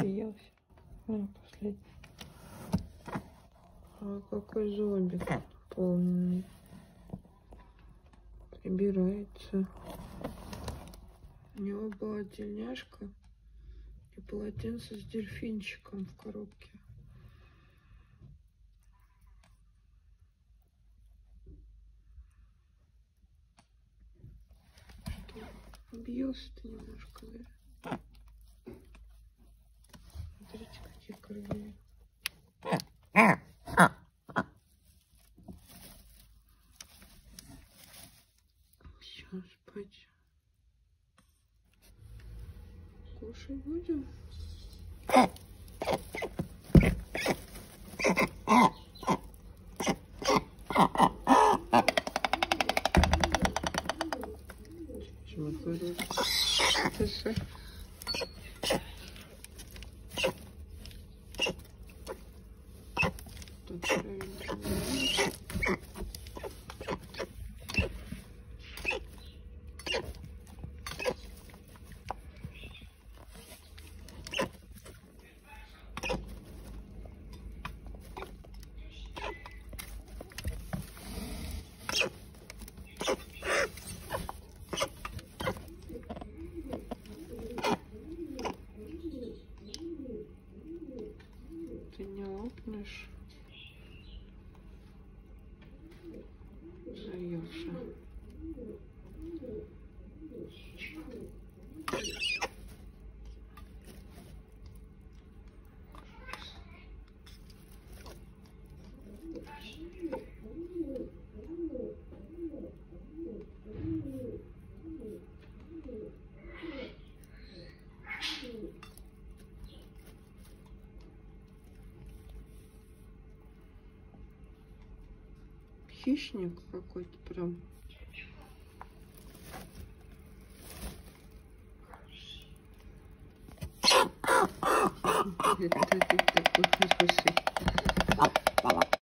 объелся. Ну, последний. А какой зомби полный. Прибирается. У него была тельняшка и полотенце с дельфинчиком в коробке. Объелся ты немножко, да? Все, спать. Кушать будем? Чего? Ты не лопнешь. Заелся. Хищник какой-то прям. Это такой хороший.